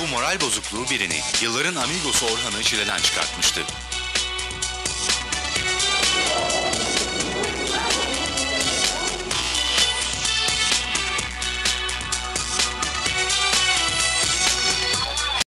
Bu moral bozukluğu birini, yılların amigosu Orhan'ı çileden çıkartmıştı.